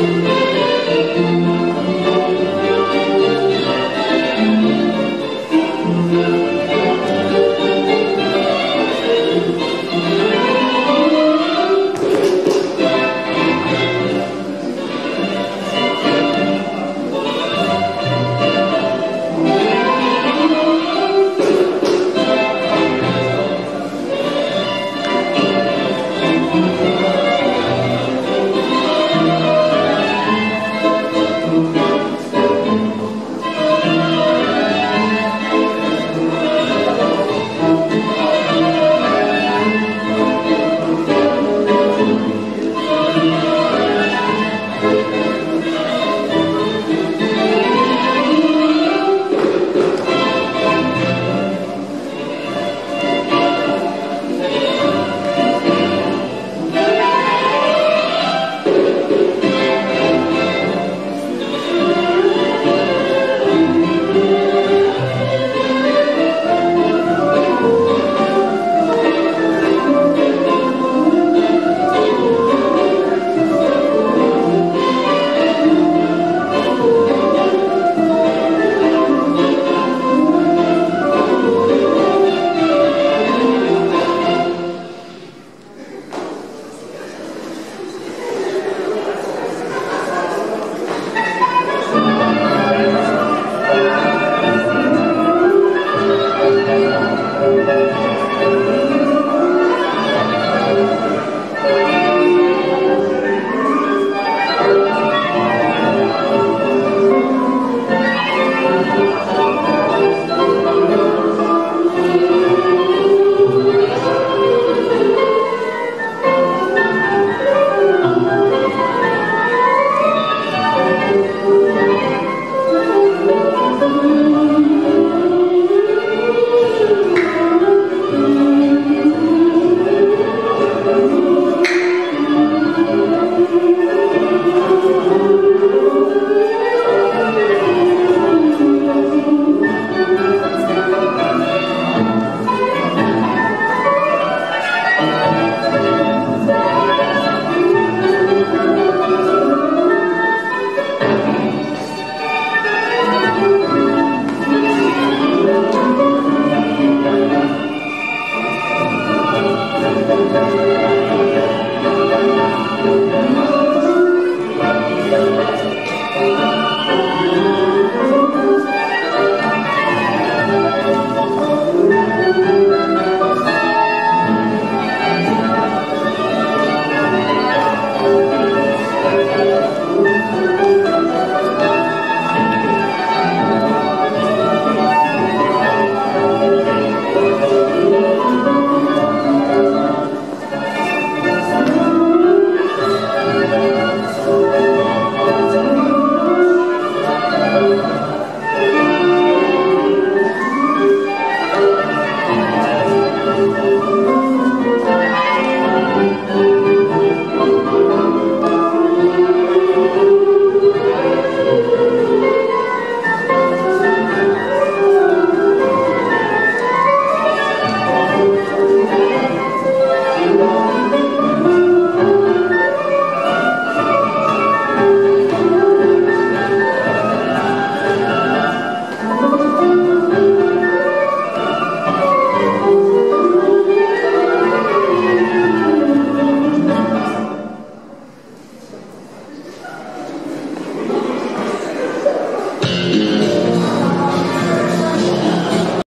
Música